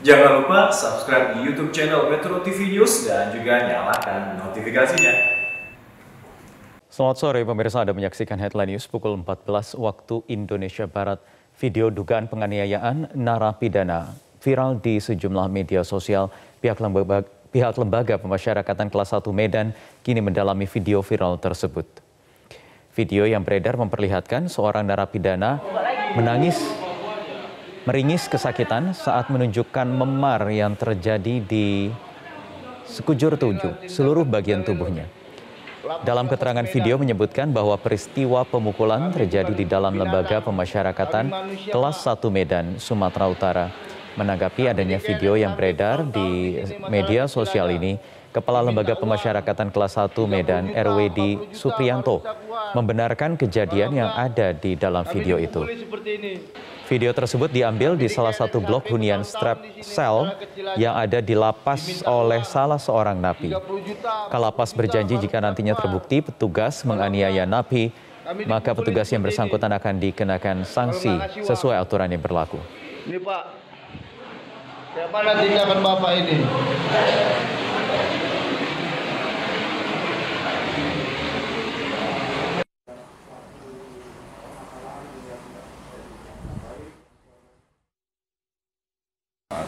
Jangan lupa subscribe di YouTube channel Metro TV News dan juga nyalakan notifikasinya. Selamat sore pemirsa, Anda menyaksikan Headline News pukul 14 waktu Indonesia Barat. Video dugaan penganiayaan narapidana viral di sejumlah media sosial. Pihak lembaga, pihak lembaga pemasyarakatan kelas 1 Medan kini mendalami video viral tersebut. Video yang beredar memperlihatkan seorang narapidana menangis meringis kesakitan saat menunjukkan memar yang terjadi di sekujur tubuh, seluruh bagian tubuhnya. Dalam keterangan video menyebutkan bahwa peristiwa pemukulan terjadi di dalam lembaga pemasyarakatan kelas 1 Medan, Sumatera Utara. Menanggapi adanya video yang beredar di media sosial ini, Kepala Lembaga Pemasyarakatan Kelas 1 Medan RWD Supriyanto membenarkan kejadian yang ada di dalam video itu. Video tersebut diambil di salah satu blok hunian strap cell yang ada di lapas oleh salah seorang napi. Kalapas berjanji jika nantinya terbukti petugas menganiaya napi, maka petugas yang bersangkutan akan dikenakan sanksi sesuai aturan yang berlaku. Ini Pak, siapa nanti tindakan Bapak ini?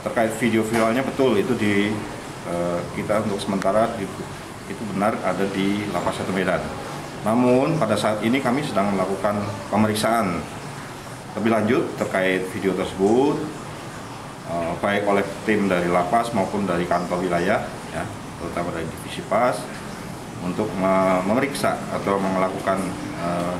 terkait video viralnya betul itu di uh, kita untuk sementara itu benar ada di Lapas Satu Medan. Namun pada saat ini kami sedang melakukan pemeriksaan lebih lanjut terkait video tersebut uh, baik oleh tim dari lapas maupun dari kantor wilayah ya terutama dari divisi pas untuk memeriksa atau melakukan uh,